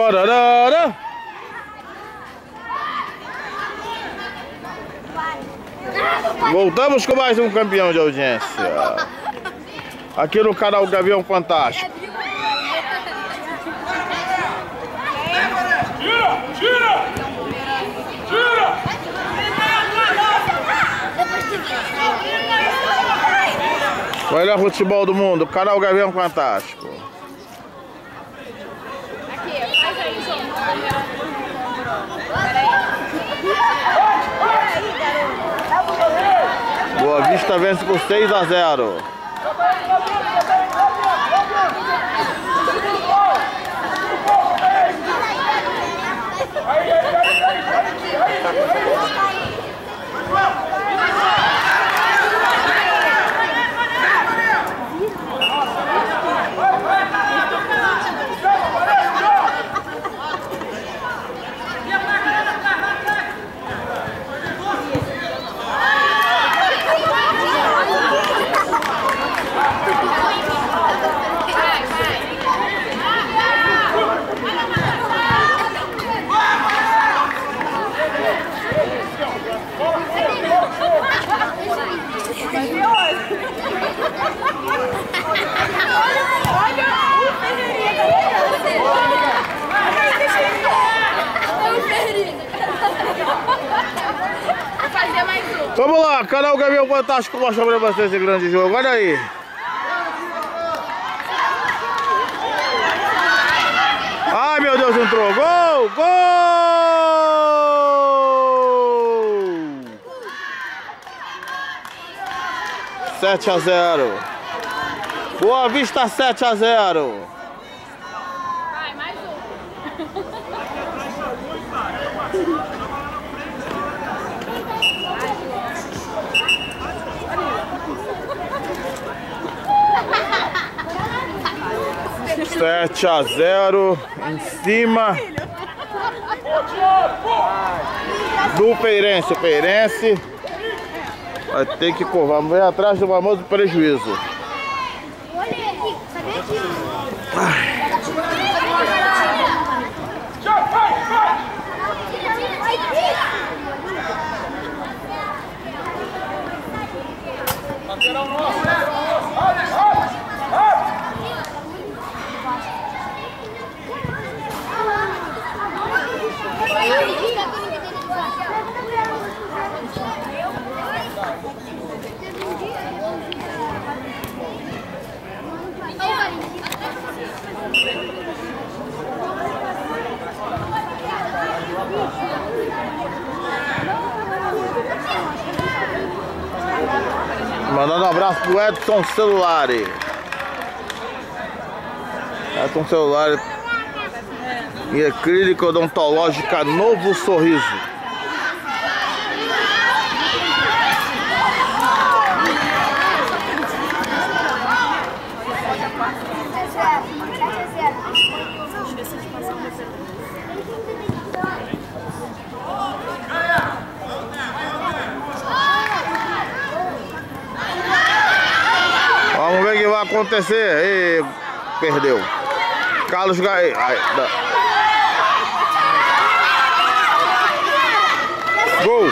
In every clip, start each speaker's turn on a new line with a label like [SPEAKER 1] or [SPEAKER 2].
[SPEAKER 1] Pararara. Voltamos com mais um campeão de audiência. Aqui no canal Gavião Fantástico.
[SPEAKER 2] Tira! Tira! Tira!
[SPEAKER 1] Melhor futebol do mundo, canal Gavião Fantástico.
[SPEAKER 3] Aqui, faz aí, João.
[SPEAKER 1] Boa Vista vence por 6 a 0. Vamos lá, canal Gavião Fantástico mostra pra vocês esse grande jogo. Olha aí. Ai meu Deus, entrou. Gol! Gol! Sete a zero. Boa Vista 7 a 0. 7 a 0 em cima do Peirense. O Peirense vai ter que curvar, ver atrás do famoso prejuízo.
[SPEAKER 2] Olha aqui, tá sabe aqui.
[SPEAKER 1] Mandando um abraço pro Edson Celulari. Edson Celulari. E acrílica odontológica Novo Sorriso. Acontecer. Ê, perdeu. Carlos Gaí. Ai, dá. Gol!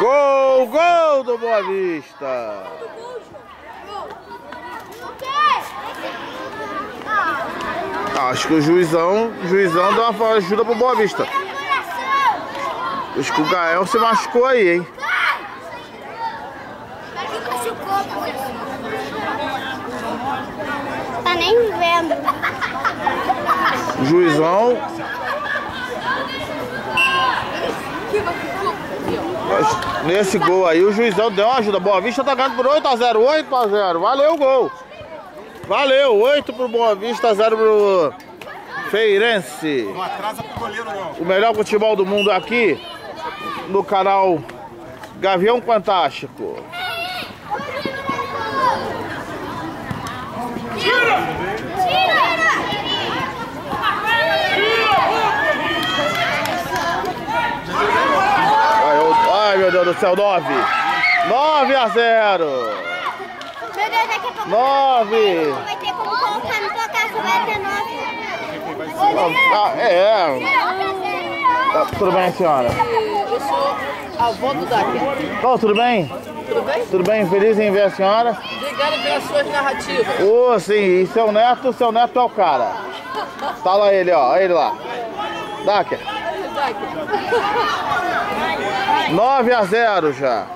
[SPEAKER 1] Gol! Gol do Boa Vista! Acho que o juizão, o juizão deu uma ajuda pro Boa Vista. Acho que o Gael se machucou aí, hein?
[SPEAKER 4] Nem vendo.
[SPEAKER 1] Juizão. Nesse gol aí, o juizão deu uma ajuda. Boa Vista tá ganhando por 8x0. 8x0. Valeu o gol. Valeu. 8 pro Boa Vista, 0 pro Feirense. O melhor futebol do mundo aqui no canal Gavião Fantástico. Ai, eu- ai, meu Deus do céu, 9. 9 a 0.
[SPEAKER 4] Meu Deus, daqui a pouco
[SPEAKER 1] 9.
[SPEAKER 4] vai ter como colocar no placar
[SPEAKER 1] Ah, é. Tá, tudo bem, senhora?
[SPEAKER 4] Eu sou avó do Daquia.
[SPEAKER 1] Oh, tudo bem?
[SPEAKER 4] Tudo bem?
[SPEAKER 1] Tudo bem? Feliz em ver a senhora?
[SPEAKER 4] Obrigada pelas suas narrativas.
[SPEAKER 1] Ô, sim, e seu neto, seu neto é o cara. Tá lá ele, ó, olha ele lá.
[SPEAKER 4] Daquia.
[SPEAKER 1] 9 a 0 já.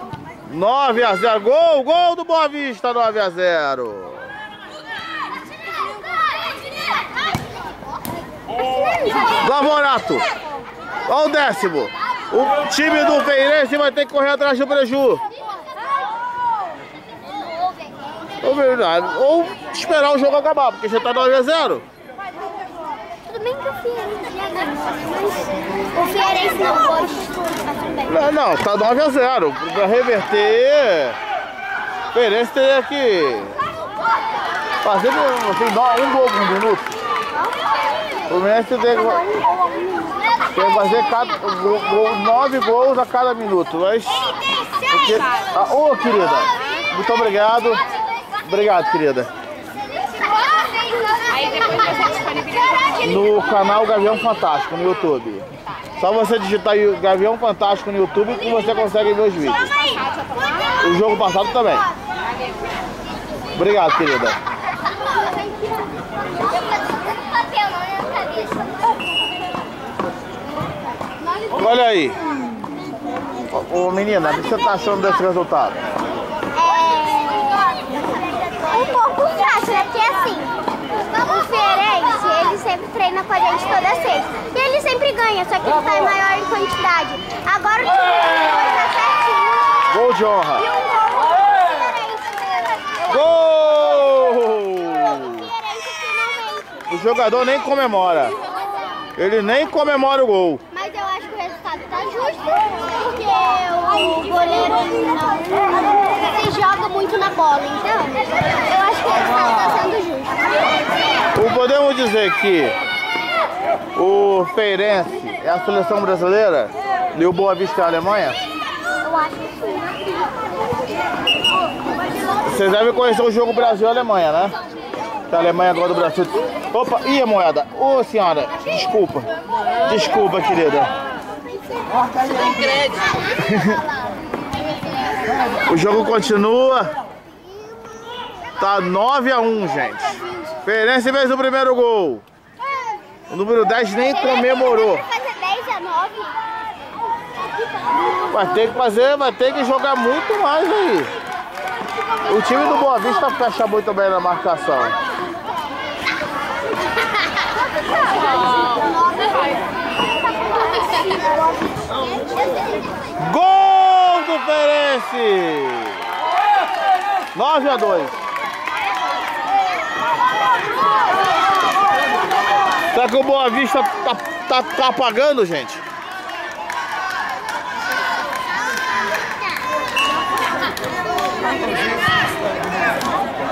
[SPEAKER 1] 9 a 0. Gol, gol do Boa Vista, 9 a 0. Lavorato. Olha o décimo. O time do Feirense vai ter que correr atrás do preju. Ou, verdade, ou esperar o jogo acabar, porque já tá 9 a 0.
[SPEAKER 5] Tudo bem que o Feirense já ganhou, mas o Feirense não pode, tudo bem.
[SPEAKER 1] Não, não, tá 9 a 0. Pra reverter, o Feirense teria que fazer assim, um gol por minuto. O Fluminense tem que, tem que fazer cada, gol, gol, nove gols a cada minuto. Mas, porque, ah, ô querida, muito obrigado. Obrigado, querida. No canal Gavião Fantástico no YouTube. Só você digitar Gavião Fantástico no YouTube que você consegue ver os vídeos. O jogo passado também. Obrigado, querida. Olha aí. Ô menina, o que você tá achando desse resultado?
[SPEAKER 5] É um pouco fácil, né? Porque assim, o Feirense, ele sempre treina com a gente toda sexta. E ele sempre ganha, só que ele tá em maior em quantidade. Agora o time tá certinho.
[SPEAKER 1] Gol de honra.
[SPEAKER 5] E um gol.
[SPEAKER 1] Gol!
[SPEAKER 5] O
[SPEAKER 1] jogador nem comemora. Ele nem comemora o gol.
[SPEAKER 5] Mas eu acho que o resultado tá justo, porque o goleiro não se joga muito na bola, então eu acho que o resultado tá sendo justo.
[SPEAKER 1] O- Podemos dizer que o Feirense é a seleção brasileira e o Boa Vista é a Alemanha?
[SPEAKER 5] Eu acho que sim.
[SPEAKER 1] Vocês devem conhecer o jogo Brasil e Alemanha, né? Que a Alemanha agora do Brasil. Opa, ih, a moeda. Ô senhora, desculpa. Desculpa, querida. O jogo continua. Tá 9 a 1 gente. Feirense fez o primeiro gol. O número 10 nem comemorou.
[SPEAKER 5] Vai fazer 10 a 9.
[SPEAKER 1] Vai ter que fazer, vai ter que jogar muito mais aí. O time do Boa Vista fecha muito bem na marcação. Gol do Feirense! 9 a 2. Será que o Boa Vista tá, tá, tá apagando, gente?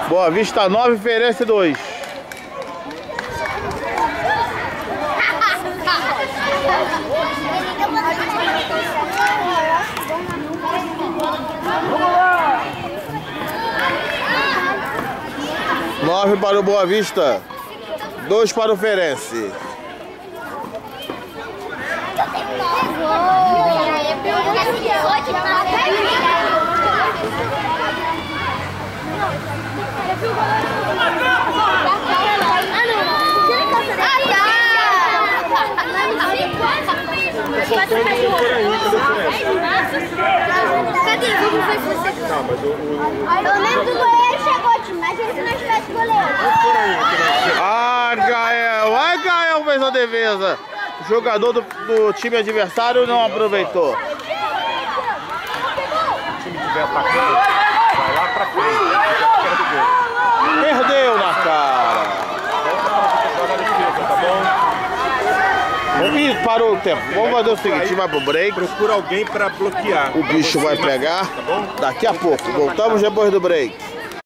[SPEAKER 1] Boa Vista 9, Feirense 2. Nove para o Boa Vista, dois para o
[SPEAKER 5] você. Pelo menos o goleiro chegou, time. Imagina se não tivesse goleiro.
[SPEAKER 1] Ah, Gael! Ai, Gael fez a defesa. O jogador do, do time adversário não aproveitou.
[SPEAKER 6] tiver atacando, vai lá pra frente.
[SPEAKER 1] Perdeu na cara.
[SPEAKER 6] Joga na defesa, tá bom?
[SPEAKER 1] Ih, parou o tempo. Vamos fazer o seguinte, vai pro break.
[SPEAKER 6] Procura alguém pra bloquear.
[SPEAKER 1] O bicho vai pegar
[SPEAKER 6] Tá
[SPEAKER 1] daqui a pouco. Voltamos depois do break.